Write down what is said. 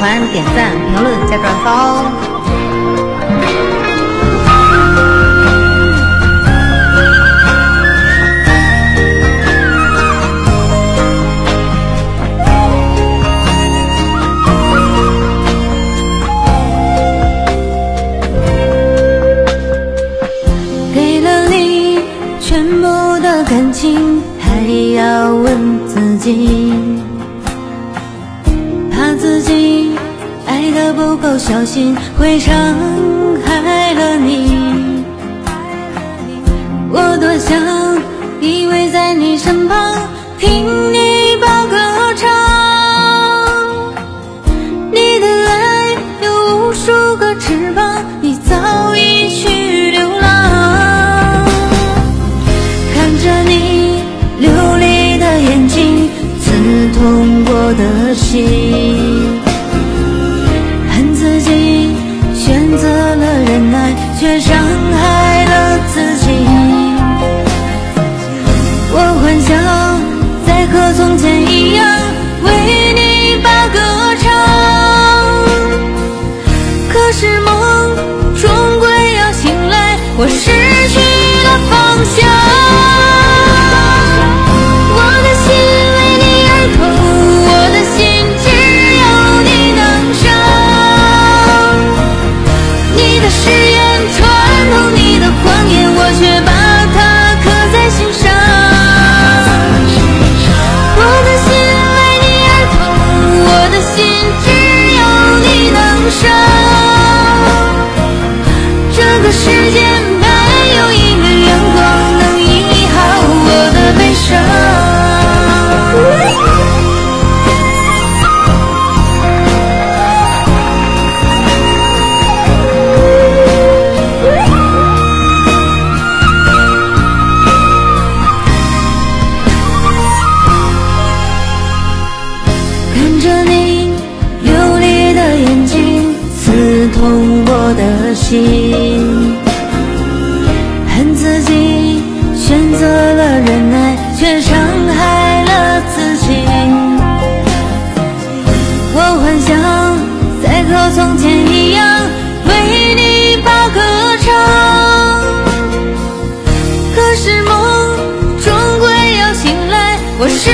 欢点赞、评论、加转发哦。感情还要问自己，不小心，会伤害了你。我多想依偎在你身旁，听你把歌唱。你的爱有无数个翅膀，你早已去流浪。看着你流泪的眼睛，刺痛。我的心，心恨自己选择了忍耐，却伤害了自己。我幻想再和从前一样为你把歌唱，可是梦终归要醒来，我失